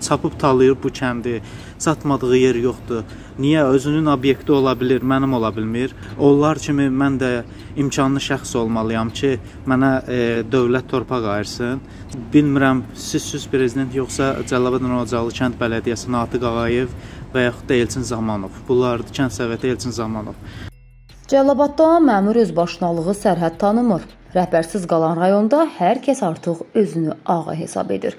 çapıb talayır bu kəndi, satmadığı yer yoxdur. Niyə özünün obyekti ola bilər, mənim ola bilmir. Onlar kimi mən də imkanlı şəxs olmalıyam ki, mənə e, dövlət torpaq ayırsın. Bilmirəm, siz süz prezident yoxsa Cəlilabad Nocalı kənd bələdiyyəsi Natiq Ağayev və yaxud da Elçin Zamanov. Bunlardır kənd səvəti Elçin Zamanov. Cəlilabadda məmur özbaşınalığı sərhəd tanımır. Rəhbərsiz qalan rayonda hər kəs artıq özünü ağa hesab edir.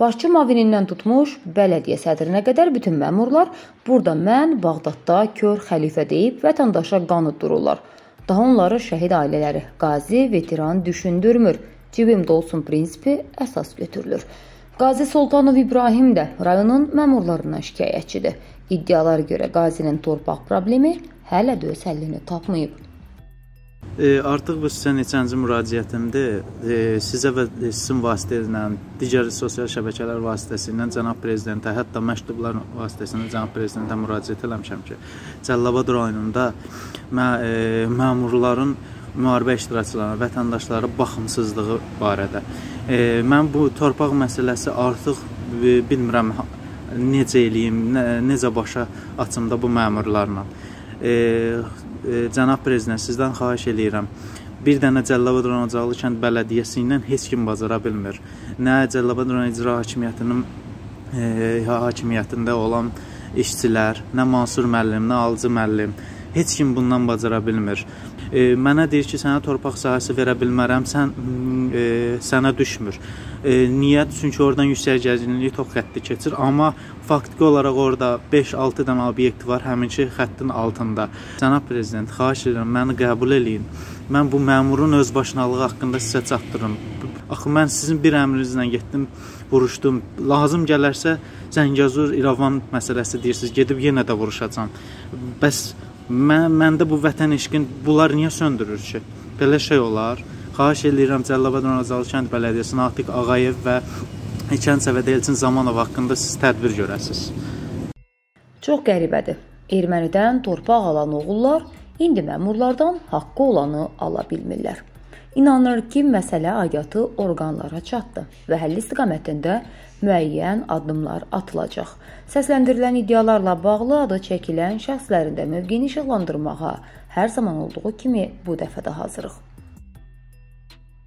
Başçı mavinindən tutmuş bələdiyyə sədrinə qədər bütün məmurlar burada mən Bağdadda kör xəlifə deyib vətəndaşa qanı dururlar. Daha onları şəhid ailələri, qazi, veteran düşündürmür. Cibimdə olsun prinsipi əsas götürülür. Qazi Sultanov İbrahim də rayonun məmurlarından şikayətçidir. İddialara görə qazinin torpaq problemi hələ də öz həllini tapmayıb. E, artıq bu sizə neçənci müraciətimdir. E, sizə və sizin vasitəsilə, digər sosial şəbəkələr vasitəsilə cənab prezidentə, hətta məktublar vasitəsilə cənab prezidentə müraciət eləmişəm ki, Cəlilabad rayonunda mə, e, məmurların müharibə iştirakçılarına, vətəndaşlara baxımsızlığı barədə. E, mən bu torpaq məsələsi artıq e, bilmirəm necə eləyim, necə başa açım da bu məmurlarla. E, e, cənab prezident sizdən xahiş eləyirəm. Bir dənə Cəlilabad rayon Ocaqlı kənd bələdiyyəsi ilə heç kim bacara bilmir. Nə Cəlilabad rayon icra hakimiyyətinin e, hakimiyyətində olan işçilər, nə Mansur müəllim, nə Alıcı müəllim heç kim bundan bacara bilmir. E, mənə deyir ki, sənə torpaq sahəsi verə bilmərəm, sən e, sənə düşmür. E, niyə? Çünki oradan yüksək gərginlik tok xətti keçir, amma faktiki olaraq orada 5-6 dənə obyekt var, həminki xəttin altında. Cənab prezident, xahiş edirəm, məni qəbul eləyin. Mən bu məmurun özbaşınalığı haqqında sizə çatdırım. Axı mən sizin bir əmrinizlə getdim, vuruşdum. Lazım gələrsə Zəngəzur İrəvan məsələsi deyirsiniz, gedib yenə də vuruşacam. Bəs Mən məndə bu vətən eşqin bunlar niyə söndürür ki? Belə şey olar. Xahiş edirəm Cəlilabad Nozalı kənd bələdiyyəsi Natiq Ağayev və Kənd və Elçin Zamanov haqqında siz tədbir görəsiz. Çox qəribədir. Ermənidən torpaq alan oğullar indi məmurlardan haqqı olanı ala bilmirlər. İnanır ki, məsələ aidiyyatı orqanlara çatdı və həll istiqamətində müəyyən addımlar atılacaq. Səsləndirilən iddialarla bağlı adı çəkilən şəxslərin də mövqeyini işıqlandırmağa hər zaman olduğu kimi bu dəfə də hazırıq.